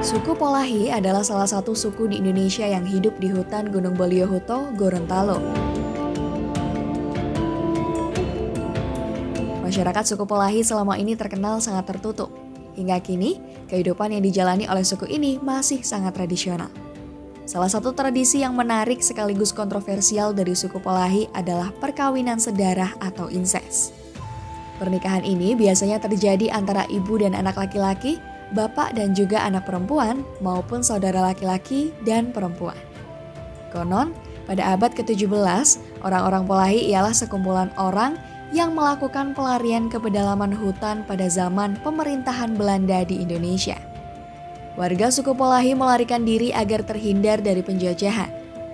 Suku Polahi adalah salah satu suku di Indonesia yang hidup di hutan Gunung Boliohuto, Gorontalo. Masyarakat suku Polahi selama ini terkenal sangat tertutup. Hingga kini, kehidupan yang dijalani oleh suku ini masih sangat tradisional. Salah satu tradisi yang menarik sekaligus kontroversial dari suku Polahi adalah perkawinan sedarah atau inses. Pernikahan ini biasanya terjadi antara ibu dan anak laki-laki bapak dan juga anak perempuan maupun saudara laki-laki dan perempuan. Konon, pada abad ke-17, orang-orang Polahi ialah sekumpulan orang yang melakukan pelarian ke pedalaman hutan pada zaman pemerintahan Belanda di Indonesia. Warga suku Polahi melarikan diri agar terhindar dari penjajahan.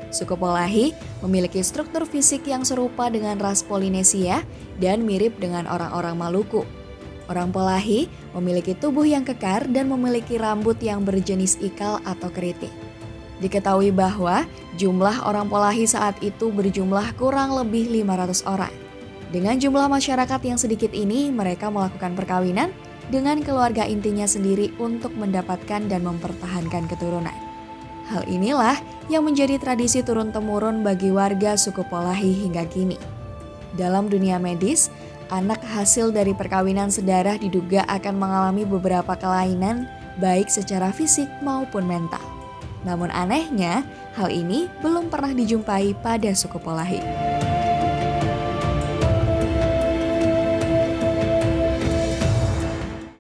Suku Polahi memiliki struktur fisik yang serupa dengan ras Polinesia dan mirip dengan orang-orang Maluku. Orang Polahi memiliki tubuh yang kekar dan memiliki rambut yang berjenis ikal atau keriting. Diketahui bahwa jumlah orang Polahi saat itu berjumlah kurang lebih 500 orang. Dengan jumlah masyarakat yang sedikit ini, mereka melakukan perkawinan dengan keluarga intinya sendiri untuk mendapatkan dan mempertahankan keturunan. Hal inilah yang menjadi tradisi turun-temurun bagi warga suku Polahi hingga kini. Dalam dunia medis, anak hasil dari perkawinan sedarah diduga akan mengalami beberapa kelainan baik secara fisik maupun mental. Namun anehnya, hal ini belum pernah dijumpai pada suku Polahi.